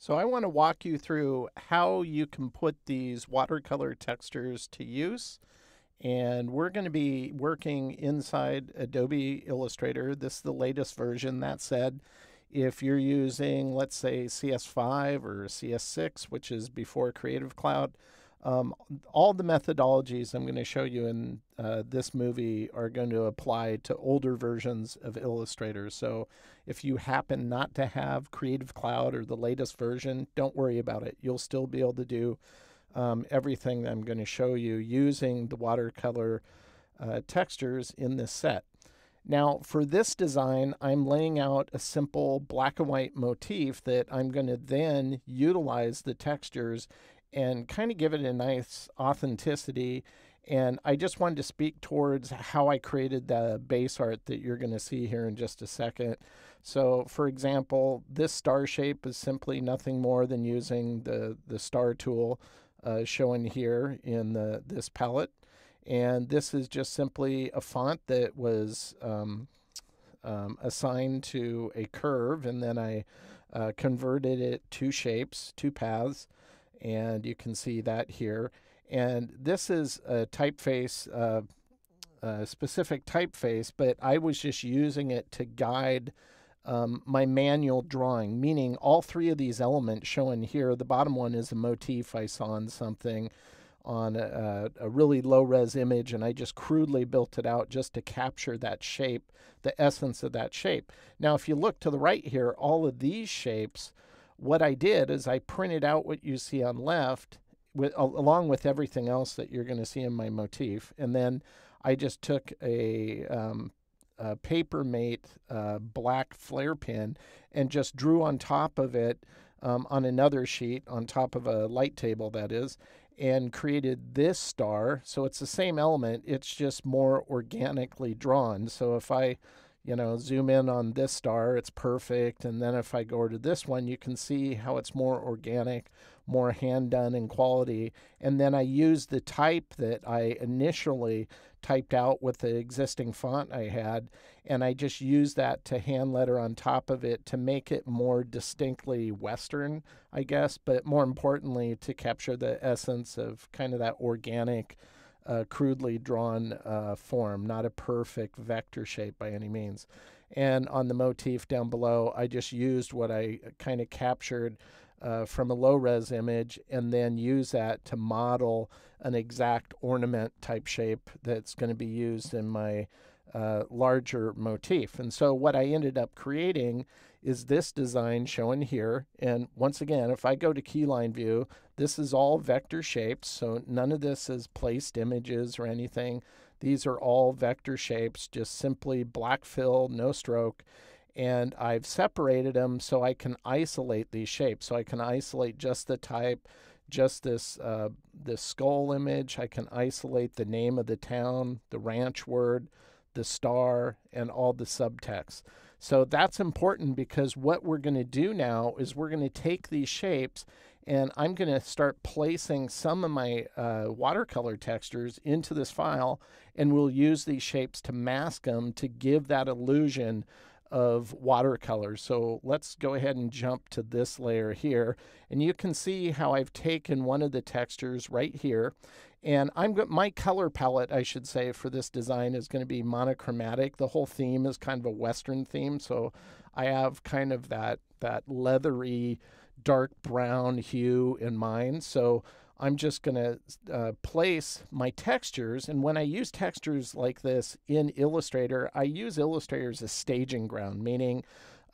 So I want to walk you through how you can put these watercolor textures to use. And we're going to be working inside Adobe Illustrator. This is the latest version. That said, if you're using, let's say, CS5 or CS6, which is before Creative Cloud, um, all the methodologies I'm going to show you in uh, this movie are going to apply to older versions of Illustrator. So if you happen not to have Creative Cloud or the latest version, don't worry about it. You'll still be able to do um, everything that I'm going to show you using the watercolor uh, textures in this set. Now, for this design, I'm laying out a simple black and white motif that I'm going to then utilize the textures and kind of give it a nice authenticity. And I just wanted to speak towards how I created the base art that you're going to see here in just a second. So, for example, this star shape is simply nothing more than using the, the star tool uh, shown here in the, this palette. And this is just simply a font that was um, um, assigned to a curve, and then I uh, converted it to shapes, two paths and you can see that here. And this is a typeface, uh, a specific typeface, but I was just using it to guide um, my manual drawing, meaning all three of these elements shown here. The bottom one is a motif I saw on something on a, a, really low res image, and I just crudely built it out just to capture that shape, the essence of that shape. Now, if you look to the right here, all of these shapes what I did is I printed out what you see on left with, along with everything else that you're going to see in my motif. And then I just took a, um, a Papermate uh, black Flair pen and just drew on top of it um, on another sheet, on top of a light table, that is, and created this star. So it's the same element, it's just more organically drawn. So if I you know, zoom in on this star, it's perfect. And then if I go to this one, you can see how it's more organic, more hand done in quality. And then I use the type that I initially typed out with the existing font I had, and I just use that to hand letter on top of it to make it more distinctly Western, I guess, but more importantly, to capture the essence of kind of that organic uh, crudely drawn uh, form, not a perfect vector shape by any means. And on the motif down below, I just used what I kind of captured uh, from a low res image and then use that to model an exact ornament type shape that's going to be used in my uh, larger motif. And so what I ended up creating is this design shown here. And once again, if I go to keyline view, this is all vector shapes. So none of this is placed images or anything. These are all vector shapes, just simply black fill, no stroke. And I've separated them so I can isolate these shapes. So I can isolate just the type, just this uh, this skull image. I can isolate the name of the town, the ranch word, the star, and all the subtext. So that's important because what we're going to do now is we're going to take these shapes and I'm going to start placing some of my uh, watercolor textures into this file and we'll use these shapes to mask them to give that illusion of watercolor. So let's go ahead and jump to this layer here. And you can see how I've taken one of the textures right here and I'm my color palette, I should say, for this design is going to be monochromatic. The whole theme is kind of a Western theme, so I have kind of that that leathery, dark brown hue in mind. So I'm just going to uh, place my textures. And when I use textures like this in Illustrator, I use Illustrator as a staging ground, meaning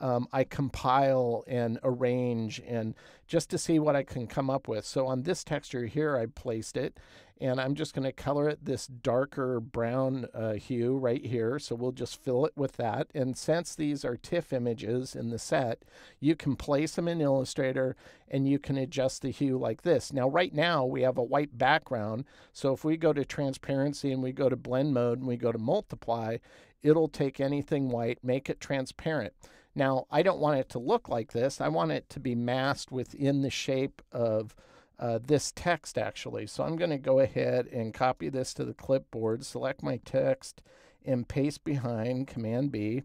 um, I compile and arrange and just to see what I can come up with. So on this texture here, I placed it and I'm just going to color it this darker brown uh, hue right here. So we'll just fill it with that. And since these are TIFF images in the set, you can place them in Illustrator and you can adjust the hue like this. Now, right now we have a white background. So if we go to transparency and we go to blend mode and we go to multiply, it'll take anything white, make it transparent. Now, I don't want it to look like this. I want it to be masked within the shape of uh, this text actually. So I'm going to go ahead and copy this to the clipboard, select my text and paste behind Command B.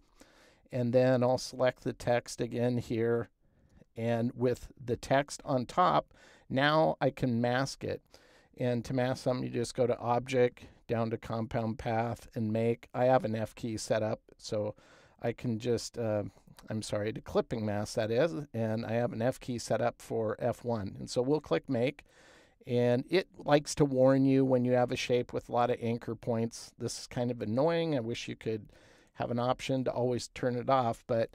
And then I'll select the text again here And with the text on top, now I can mask it. And to mask something, you just go to Object, down to Compound Path, and Make. I have an F key set up, so I can just, uh, I'm sorry, to clipping mask that is, and I have an F key set up for F1. And so we'll click Make, and it likes to warn you when you have a shape with a lot of anchor points. This is kind of annoying. I wish you could have an option to always turn it off, but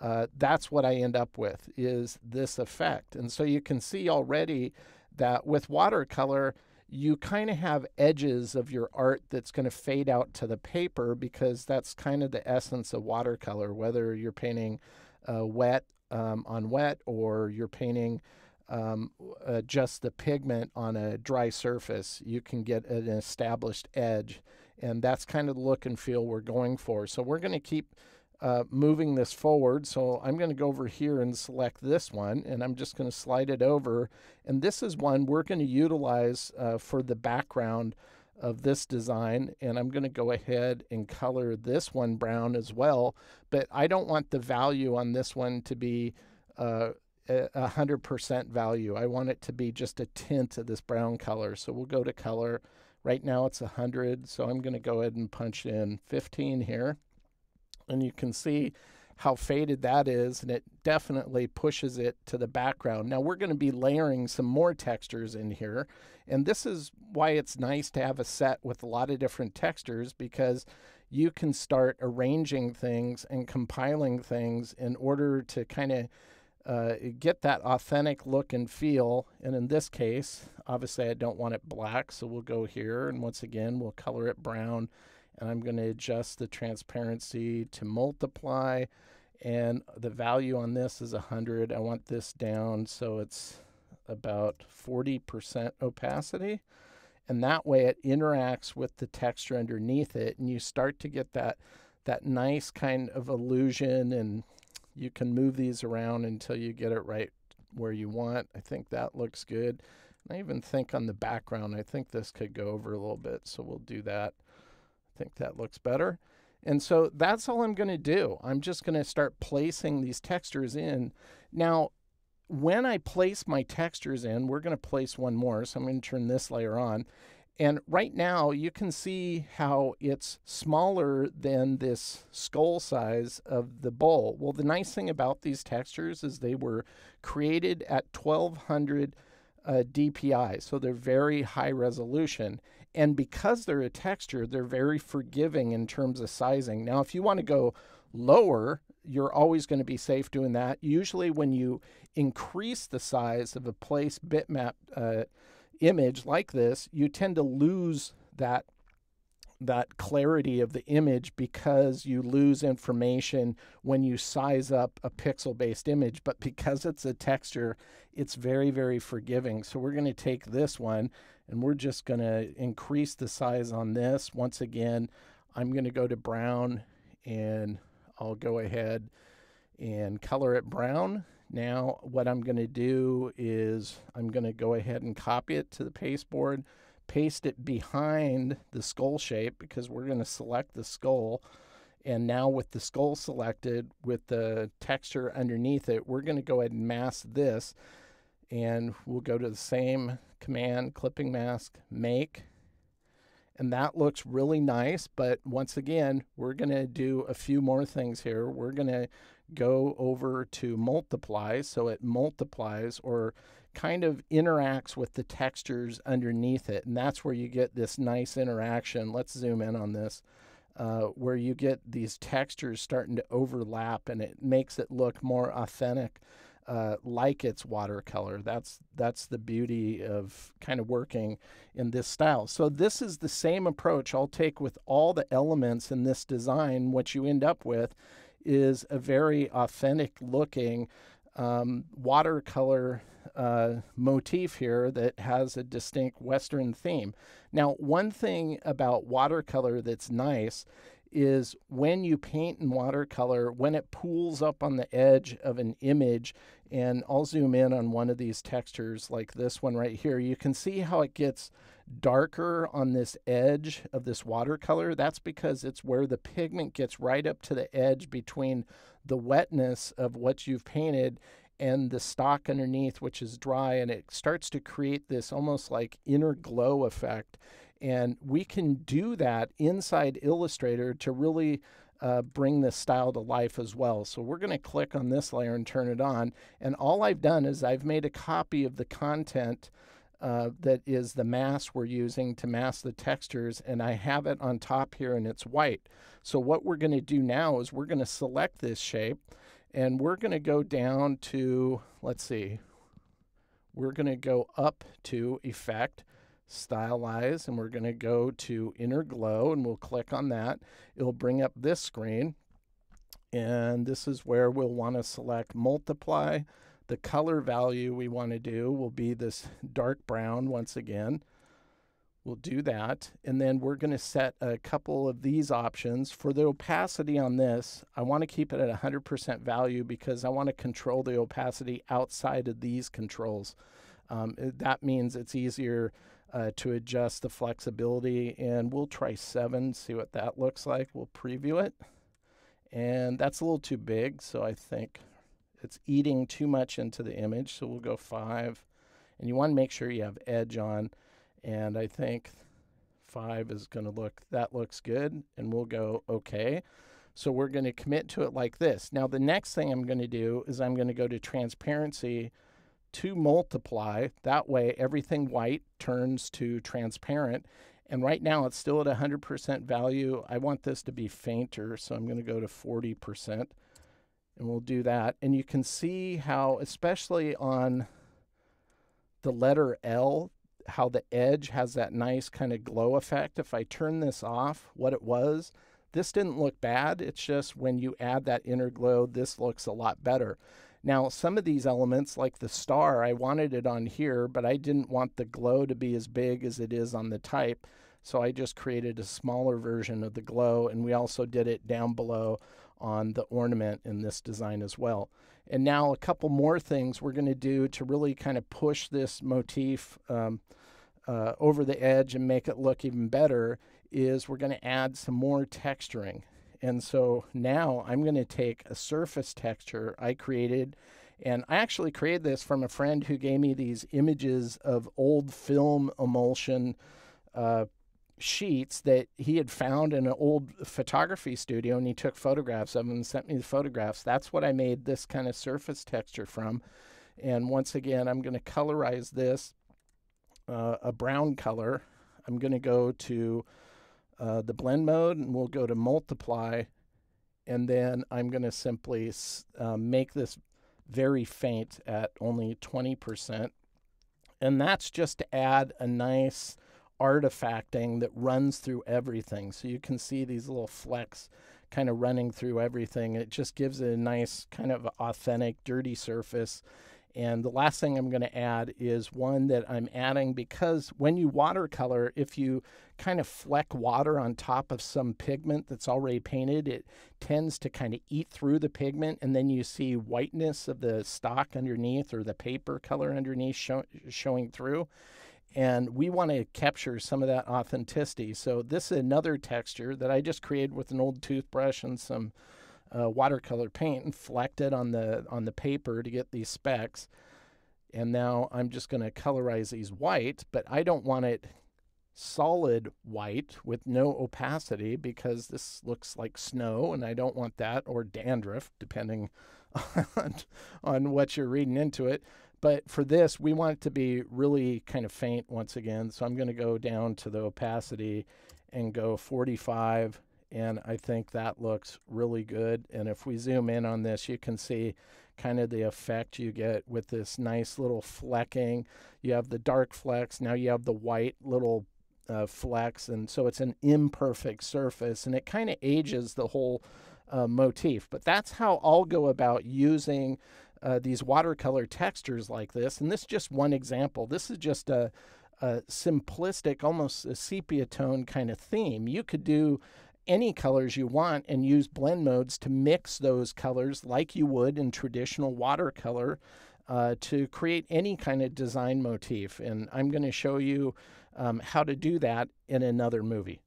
uh, that's what I end up with is this effect. And so you can see already that with watercolor, you kind of have edges of your art that's going to fade out to the paper because that's kind of the essence of watercolor, whether you're painting uh, wet um, on wet or you're painting um, uh, just the pigment on a dry surface, you can get an established edge. And that's kind of the look and feel we're going for. So we're going to keep uh, moving this forward. So I'm going to go over here and select this one, and I'm just going to slide it over. And this is one we're going to utilize uh, for the background of this design. And I'm going to go ahead and color this one brown as well. But I don't want the value on this one to be uh, a hundred percent value. I want it to be just a tint of this brown color. So we'll go to color. Right now it's a hundred. So I'm going to go ahead and punch in 15 here. And you can see how faded that is, and it definitely pushes it to the background. Now we're going to be layering some more textures in here, and this is why it's nice to have a set with a lot of different textures because you can start arranging things and compiling things in order to kind of uh, get that authentic look and feel. And in this case, obviously I don't want it black, so we'll go here and once again we'll color it brown and I'm going to adjust the transparency to multiply and the value on this is 100. I want this down so it's about 40% opacity and that way it interacts with the texture underneath it and you start to get that that nice kind of illusion and you can move these around until you get it right where you want. I think that looks good. And I even think on the background, I think this could go over a little bit, so we'll do that. Think that looks better. And so that's all I'm going to do. I'm just going to start placing these textures in. Now, when I place my textures in, we're going to place one more. So I'm going to turn this layer on. And right now you can see how it's smaller than this skull size of the bowl. Well, the nice thing about these textures is they were created at 1200 uh, DPI, so they're very high resolution. And because they're a texture, they're very forgiving in terms of sizing. Now, if you want to go lower, you're always going to be safe doing that. Usually, when you increase the size of a place bitmap uh, image like this, you tend to lose that that clarity of the image because you lose information when you size up a pixel based image. But because it's a texture, it's very, very forgiving. So we're going to take this one and we're just going to increase the size on this. Once again, I'm going to go to brown and I'll go ahead and color it brown now what I'm going to do is I'm going to go ahead and copy it to the pasteboard, paste it behind the skull shape because we're going to select the skull. And now with the skull selected with the texture underneath it, we're going to go ahead and mask this. And we'll go to the same command, clipping mask, make. And that looks really nice. But once again, we're going to do a few more things here. We're going to go over to multiply. So it multiplies or kind of interacts with the textures underneath it. And that's where you get this nice interaction. Let's zoom in on this. Uh, where you get these textures starting to overlap and it makes it look more authentic. Uh, like it's watercolor. That's that's the beauty of kind of working in this style. So this is the same approach I'll take with all the elements in this design. What you end up with is a very authentic looking um, watercolor uh, motif here that has a distinct Western theme. Now, one thing about watercolor that's nice is when you paint in watercolor, when it pools up on the edge of an image, and I'll zoom in on one of these textures like this one right here, you can see how it gets darker on this edge of this watercolor. That's because it's where the pigment gets right up to the edge between the wetness of what you've painted and the stock underneath, which is dry, and it starts to create this almost like inner glow effect. And we can do that inside Illustrator to really uh, bring this style to life as well. So we're going to click on this layer and turn it on. And all I've done is I've made a copy of the content uh, that is the mask we're using to mask the textures, and I have it on top here and it's white. So what we're going to do now is we're going to select this shape and we're going to go down to, let's see, we're going to go up to Effect, Stylize, and we're going to go to Inner Glow, and we'll click on that. It'll bring up this screen, and this is where we'll want to select Multiply. The color value we want to do will be this dark brown once again. We'll do that. And then we're going to set a couple of these options. For the opacity on this, I want to keep it at 100% value because I want to control the opacity outside of these controls. Um, that means it's easier uh, to adjust the flexibility. And we'll try 7, see what that looks like. We'll preview it. And that's a little too big, so I think it's eating too much into the image. So we'll go 5. And you want to make sure you have edge on and I think five is going to look, that looks good. And we'll go, okay. So we're going to commit to it like this. Now, the next thing I'm going to do is I'm going to go to transparency to multiply. That way, everything white turns to transparent. And right now, it's still at 100% value. I want this to be fainter, so I'm going to go to 40%. And we'll do that. And you can see how, especially on the letter L, how the edge has that nice kind of glow effect. If I turn this off, what it was, this didn't look bad. It's just when you add that inner glow, this looks a lot better. Now, some of these elements, like the star, I wanted it on here, but I didn't want the glow to be as big as it is on the type. So I just created a smaller version of the glow, and we also did it down below on the ornament in this design as well. And now a couple more things we're going to do to really kind of push this motif um, uh, over the edge and make it look even better is we're going to add some more texturing. And so now I'm going to take a surface texture I created. And I actually created this from a friend who gave me these images of old film emulsion uh, sheets that he had found in an old photography studio and he took photographs of them and sent me the photographs. That's what I made this kind of surface texture from. And once again, I'm going to colorize this uh, a brown color. I'm going to go to uh, the blend mode and we'll go to multiply. And then I'm going to simply uh, make this very faint at only 20%. And that's just to add a nice artifacting that runs through everything. So you can see these little flecks kind of running through everything. It just gives it a nice kind of authentic dirty surface. And the last thing I'm going to add is one that I'm adding because when you watercolor, if you kind of fleck water on top of some pigment that's already painted, it tends to kind of eat through the pigment, and then you see whiteness of the stock underneath or the paper color underneath show, showing through and we want to capture some of that authenticity. So this is another texture that I just created with an old toothbrush and some uh, watercolor paint and flecked it on the on the paper to get these specks. And now I'm just going to colorize these white, but I don't want it solid white with no opacity because this looks like snow and I don't want that or dandruff depending on, on what you're reading into it. But for this, we want it to be really kind of faint once again. So I'm going to go down to the opacity and go 45. And I think that looks really good. And if we zoom in on this, you can see kind of the effect you get with this nice little flecking. You have the dark flecks. Now you have the white little uh, flecks. And so it's an imperfect surface. And it kind of ages the whole uh, motif. But that's how I'll go about using uh, these watercolor textures like this. And this is just one example. This is just a, a simplistic, almost a sepia tone kind of theme. You could do any colors you want and use blend modes to mix those colors like you would in traditional watercolor uh, to create any kind of design motif. And I'm going to show you um, how to do that in another movie.